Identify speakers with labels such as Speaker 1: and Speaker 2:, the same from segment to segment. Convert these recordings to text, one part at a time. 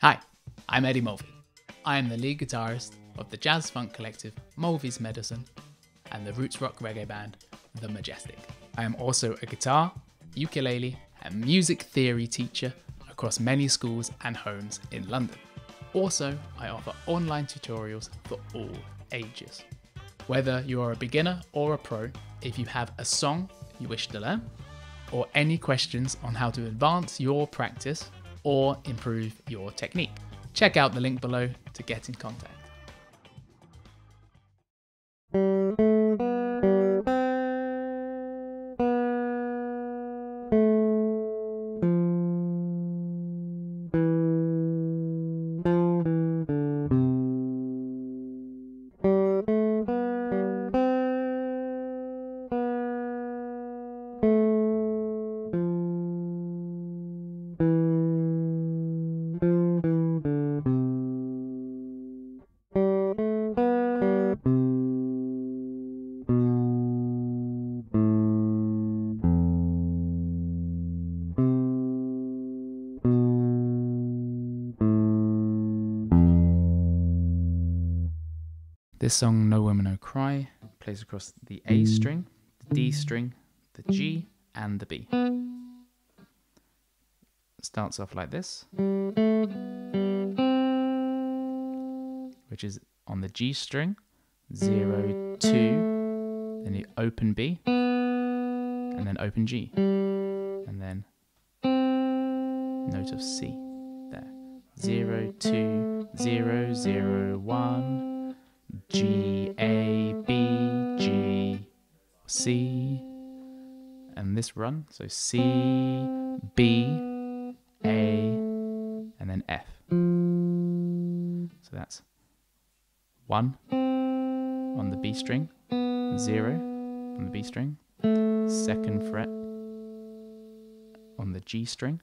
Speaker 1: Hi, I'm Eddie Mulvey. I am the lead guitarist of the jazz funk collective Mulvey's Medicine and the roots rock reggae band The Majestic. I am also a guitar, ukulele, and music theory teacher across many schools and homes in London. Also, I offer online tutorials for all ages. Whether you are a beginner or a pro, if you have a song you wish to learn, or any questions on how to advance your practice or improve your technique, check out the link below to get in contact. This song, No Woman No Cry, plays across the A mm. string, the D string, the G, and the B. Starts off like this, which is on the G string, 0, 2, then you open B, and then open G, and then note of C there. 0, 2, 0, 0, 1. G A B G C. And this run so C B A and then F. So that's 1 on the B string 0 on the B string second fret on the G string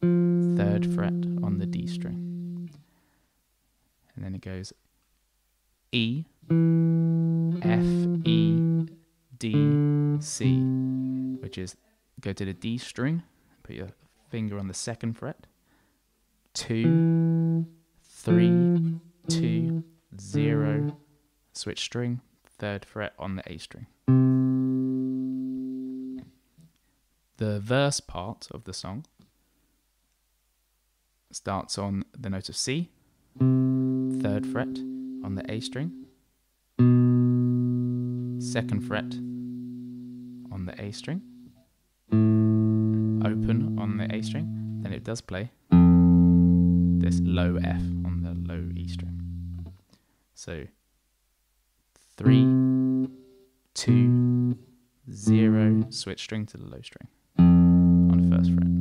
Speaker 1: third fret on the D string. And then it goes E, F, E, D, C, which is go to the D string, put your finger on the second fret, two, three, two, zero, switch string, third fret on the A string. The verse part of the song starts on the note of C, third fret, on the A string, second fret on the A string, open on the A string, then it does play this low F on the low E string. So three, two, zero, switch string to the low string on the first fret.